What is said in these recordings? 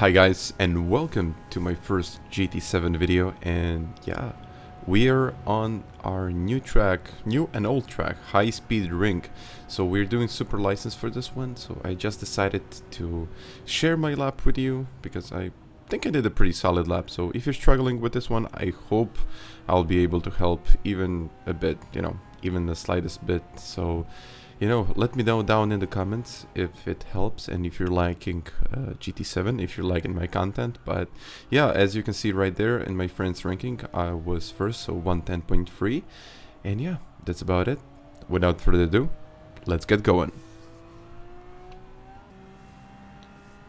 Hi guys and welcome to my first GT7 video and yeah we are on our new track, new and old track, high speed ring so we're doing super license for this one so I just decided to share my lap with you because I think I did a pretty solid lap. So if you're struggling with this one I hope I'll be able to help even a bit you know even the slightest bit. So you know, let me know down in the comments if it helps and if you're liking uh, GT7, if you're liking my content. But yeah, as you can see right there in my friends ranking, I was first, so 110.3. And yeah, that's about it. Without further ado, let's get going.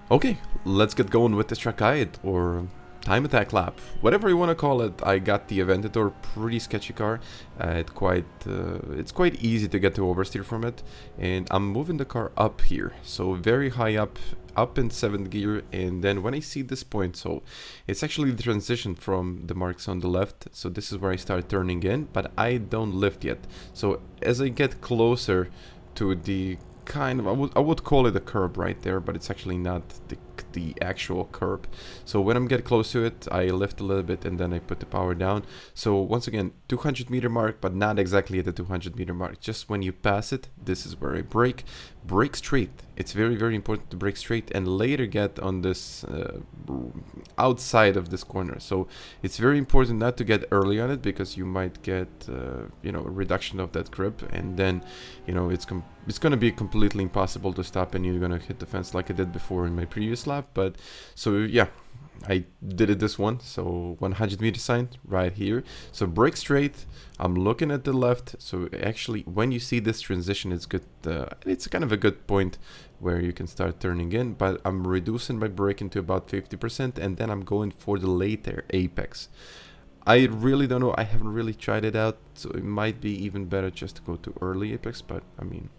Okay, let's get going with the track guide, or time attack lap, whatever you want to call it. I got the Aventador, pretty sketchy car. Uh, it quite, uh, it's quite easy to get to oversteer from it, and I'm moving the car up here, so very high up, up in seventh gear. And then when I see this point, so it's actually the transition from the marks on the left. So this is where I start turning in, but I don't lift yet. So as I get closer to the kind of I would I would call it a curb right there, but it's actually not the the actual curb. So when I'm get close to it, I lift a little bit and then I put the power down. So once again, 200 meter mark, but not exactly at the 200 meter mark. Just when you pass it, this is where I brake. Brake straight. It's very, very important to brake straight and later get on this uh, outside of this corner. So it's very important not to get early on it because you might get, uh, you know, a reduction of that grip and then, you know, it's it's going to be completely impossible to stop and you're going to hit the fence like I did before in my previous lap but so yeah I did it this one so 100 meter sign right here. So brake straight I'm looking at the left so actually when you see this transition it's good uh, it's kind of a good point where you can start turning in but I'm reducing my braking to about 50% and then I'm going for the later apex. I really don't know I haven't really tried it out so it might be even better just to go to early apex but I mean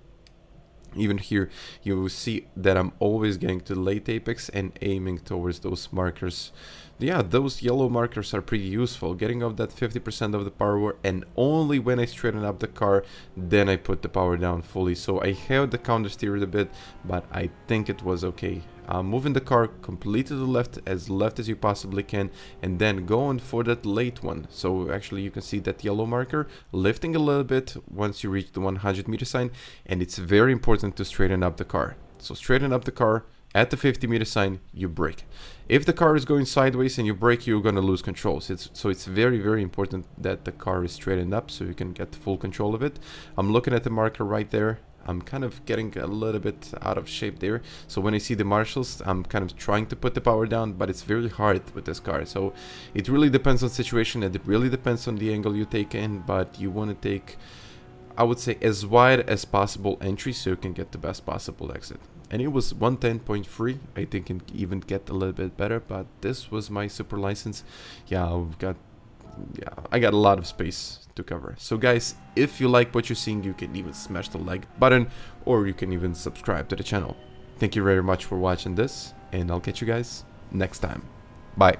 even here you will see that I'm always getting to the late apex and aiming towards those markers. Yeah those yellow markers are pretty useful. Getting up that 50% of the power and only when I straighten up the car then I put the power down fully. So I held the counter steered a bit but I think it was okay uh, moving the car completely to the left as left as you possibly can and then going for that late one. So actually you can see that yellow marker lifting a little bit once you reach the 100 meter sign and it's very important to straighten up the car. So straighten up the car. At the 50 meter sign you brake. If the car is going sideways and you brake you're gonna lose control. So it's, so it's very very important that the car is straightened up so you can get full control of it. I'm looking at the marker right there I'm kind of getting a little bit out of shape there. So when I see the marshals, I'm kind of trying to put the power down, but it's very hard with this car. So it really depends on situation and it really depends on the angle you take in, but you want to take, I would say, as wide as possible entry so you can get the best possible exit. And it was 110.3, I think it even get a little bit better, but this was my super license. Yeah, I've got yeah, I got a lot of space to cover. So guys, if you like what you're seeing, you can even smash the like button or you can even subscribe to the channel. Thank you very much for watching this and I'll catch you guys next time. Bye.